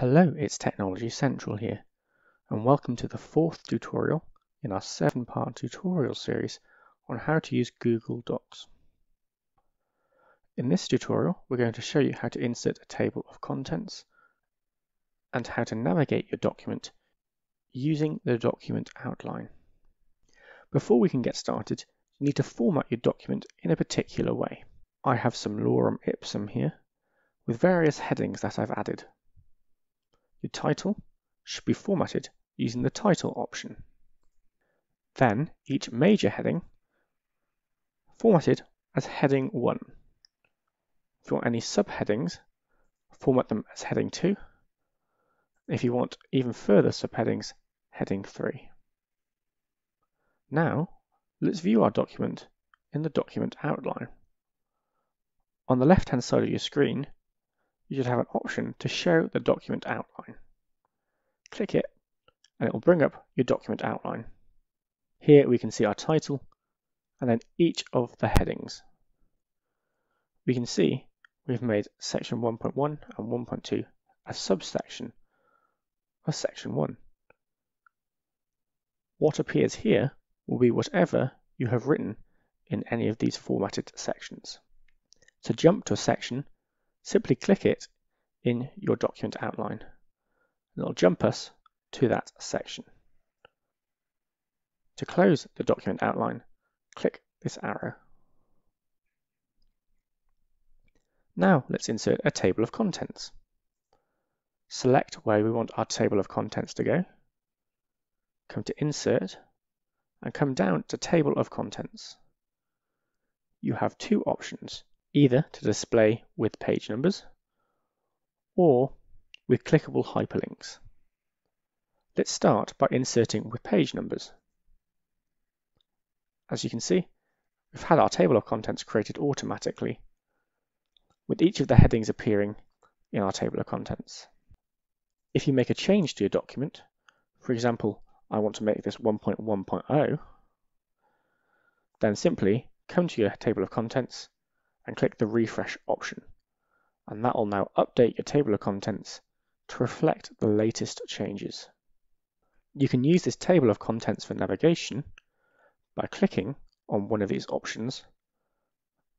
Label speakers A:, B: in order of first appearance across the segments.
A: Hello, it's Technology Central here, and welcome to the fourth tutorial in our seven-part tutorial series on how to use Google Docs. In this tutorial, we're going to show you how to insert a table of contents and how to navigate your document using the document outline. Before we can get started, you need to format your document in a particular way. I have some lorem ipsum here with various headings that I've added. Your title should be formatted using the title option. Then each major heading formatted as heading 1. If you want any subheadings, format them as heading 2. If you want even further subheadings, heading 3. Now, let's view our document in the document outline. On the left-hand side of your screen, you should have an option to show the document outline. Click it and it will bring up your document outline. Here we can see our title and then each of the headings. We can see we've made section 1.1 and 1.2 a subsection of section 1. What appears here will be whatever you have written in any of these formatted sections. To jump to a section, simply click it in your document outline. And it'll jump us to that section. To close the document outline, click this arrow. Now let's insert a table of contents. Select where we want our table of contents to go. Come to Insert and come down to Table of Contents. You have two options either to display with page numbers or with clickable hyperlinks. Let's start by inserting with page numbers. As you can see, we've had our table of contents created automatically, with each of the headings appearing in our table of contents. If you make a change to your document, for example, I want to make this 1.1.0, then simply come to your table of contents and click the refresh option. And that will now update your table of contents to reflect the latest changes. You can use this table of contents for navigation by clicking on one of these options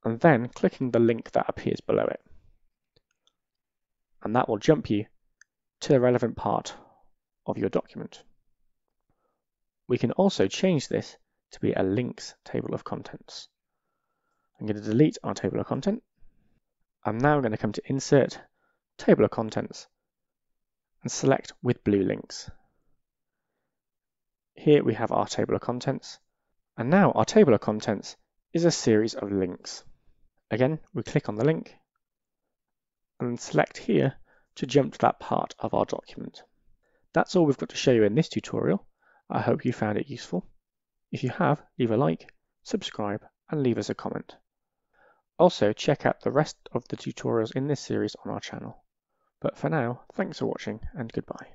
A: and then clicking the link that appears below it. And that will jump you to the relevant part of your document. We can also change this to be a links table of contents. I'm going to delete our table of content. I'm now going to come to Insert, Table of Contents, and select with blue links. Here we have our table of contents, and now our table of contents is a series of links. Again, we click on the link and select here to jump to that part of our document. That's all we've got to show you in this tutorial. I hope you found it useful. If you have, leave a like, subscribe, and leave us a comment. Also, check out the rest of the tutorials in this series on our channel. But for now, thanks for watching and goodbye.